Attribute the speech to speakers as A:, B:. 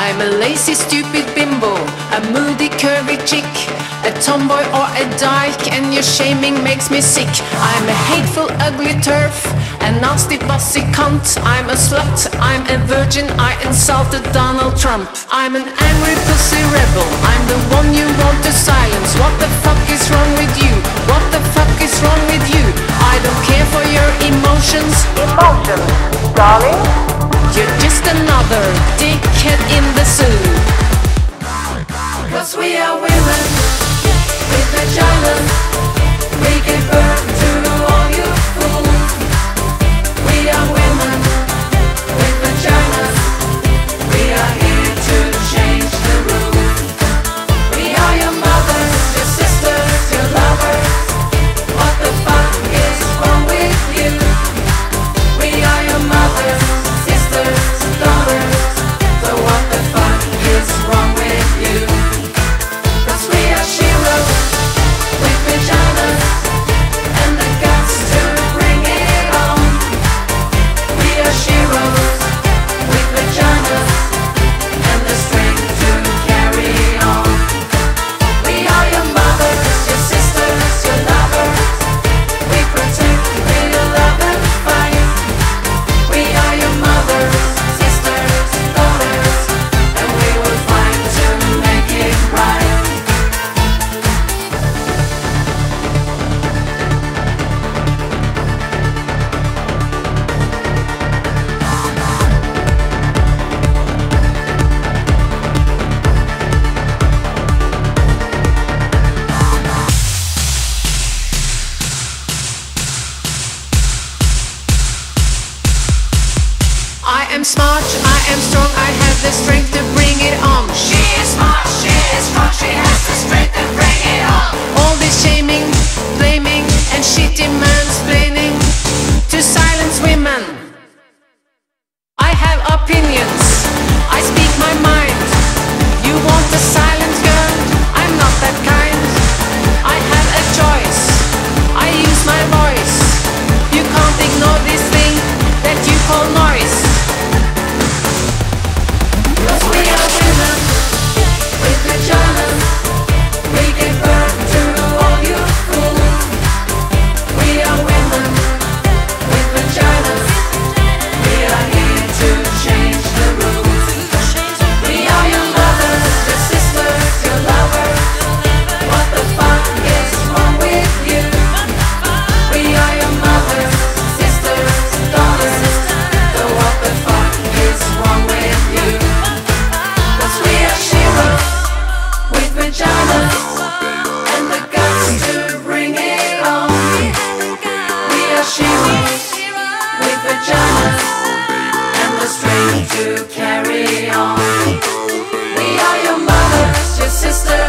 A: I'm a lazy, stupid bimbo, a moody, curvy chick, a tomboy or a dyke, and your shaming makes me sick. I'm a hateful, ugly turf, a nasty, bossy cunt. I'm a slut, I'm a virgin, I insulted Donald Trump. I'm an angry pussy rebel, I'm the one you want to silence. What the fuck is wrong with you? What the fuck is wrong with you? I don't care for your emotions. Emotions, darling. You're just another dickhead in the zoo. Cause we are women with vaginas. I am smart, I am strong, I have the strength to bring it on. She is smart, she is strong, she has the strength to bring it on. All this shaming, blaming, and she demands. with pajamas and the strength to carry on. We are your mothers, your sisters.